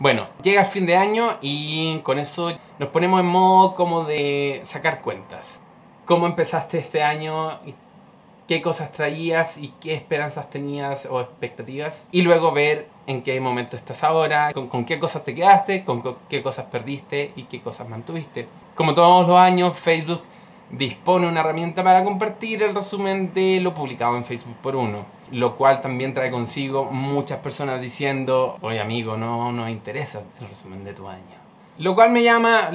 Bueno, llega el fin de año y con eso nos ponemos en modo como de sacar cuentas. ¿Cómo empezaste este año? ¿Qué cosas traías y qué esperanzas tenías o expectativas? Y luego ver en qué momento estás ahora, con, qué cosas te quedaste, con qué cosas perdiste y qué cosas mantuviste. Como todos los años, Facebook dispone una herramienta para compartir el resumen de lo publicado en Facebook por uno, lo cual también trae consigo muchas personas diciendo, oye amigo, no nos interesa el resumen de tu año. Lo cual me llama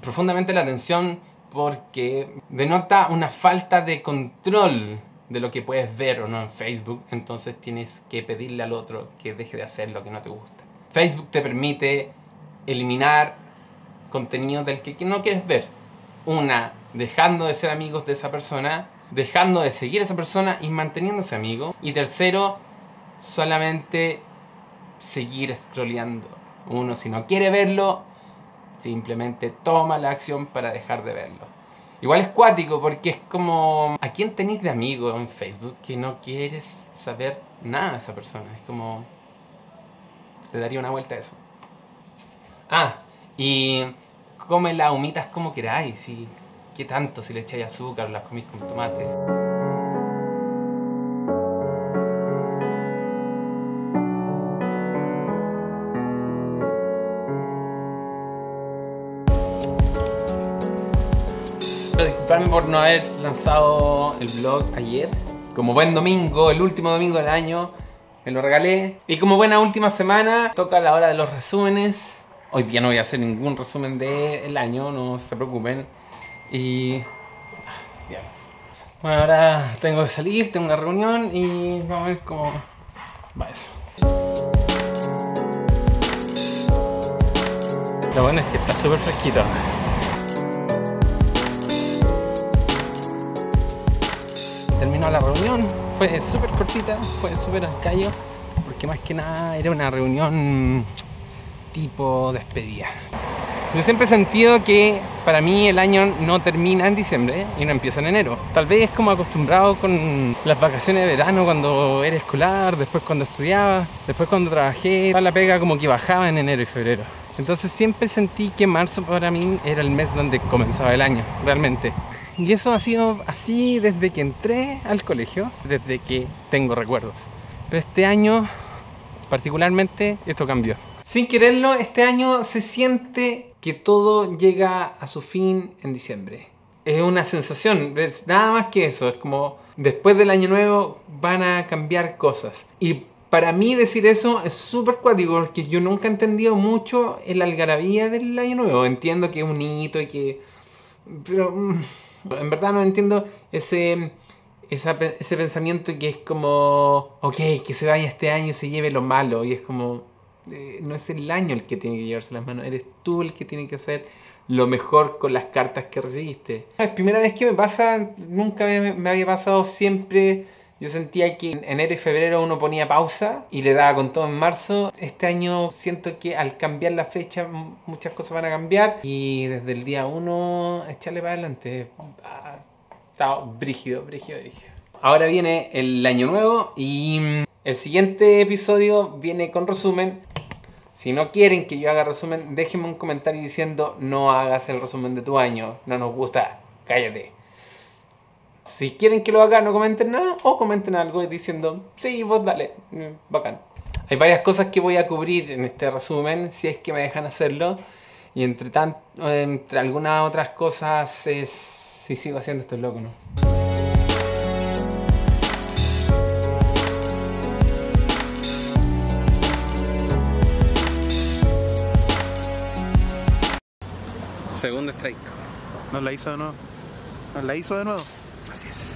profundamente la atención porque denota una falta de control de lo que puedes ver o no en Facebook, entonces tienes que pedirle al otro que deje de hacer lo que no te gusta. Facebook te permite eliminar contenido del que no quieres ver. Una, dejando de ser amigos de esa persona, dejando de seguir a esa persona y manteniéndose amigo. Y tercero, solamente seguir scrolleando. Uno, si no quiere verlo, simplemente toma la acción para dejar de verlo. Igual es cuático porque es como... ¿A quién tenéis de amigo en Facebook que no quieres saber nada de esa persona? Es como... Le daría una vuelta a eso. Ah, y come las humitas como queráis. Y ¿Qué tanto si le echáis azúcar las comís con tomate? Disculpadme por no haber lanzado el vlog ayer. Como buen domingo, el último domingo del año, me lo regalé. Y como buena última semana, toca la hora de los resúmenes. Hoy día no voy a hacer ningún resumen del año, no se preocupen. Y... Bueno, ahora tengo que salir, tengo una reunión y vamos a ver cómo va eso. Lo bueno es que está súper fresquito. Terminó la reunión, fue súper cortita, fue súper al callo, porque más que nada era una reunión tipo despedida. Yo siempre he sentido que para mí el año no termina en diciembre y no empieza en enero. Tal vez como acostumbrado con las vacaciones de verano cuando era escolar, después cuando estudiaba, después cuando trabajé, la pega como que bajaba en enero y febrero. Entonces siempre sentí que marzo para mí era el mes donde comenzaba el año, realmente. Y eso ha sido así desde que entré al colegio, desde que tengo recuerdos. Pero este año, particularmente, esto cambió. Sin quererlo, este año se siente que todo llega a su fin en diciembre. Es una sensación, es nada más que eso, es como después del año nuevo van a cambiar cosas. Y para mí decir eso es súper cuático porque yo nunca he entendido mucho el algarabía del año nuevo. Entiendo que es un hito y que... Pero mm, en verdad no entiendo ese, ese pensamiento que es como, ok, que se vaya este año y se lleve lo malo. Y es como, eh, no es el año el que tiene que llevarse las manos, eres tú el que tiene que hacer lo mejor con las cartas que recibiste. Es primera vez que me pasa, nunca me, había pasado siempre. Yo sentía que en enero y febrero uno ponía pausa y le daba con todo en marzo. Este año siento que al cambiar la fecha muchas cosas van a cambiar y desde el día uno echarle para adelante. Está brígido, brígido, brígido. Ahora viene el año nuevo y el siguiente episodio viene con resumen. Si no quieren que yo haga resumen, déjenme un comentario diciendo no hagas el resumen de tu año, no nos gusta, cállate. Si quieren que lo haga, no comenten nada o comenten algo diciendo sí, vos dale, mm, bacán. Hay varias cosas que voy a cubrir en este resumen, si es que me dejan hacerlo. Y entre, entre algunas otras cosas es si sigo haciendo esto es loco, ¿no? Segundo strike. Nos la hizo de nuevo. Nos la hizo de nuevo. Así es.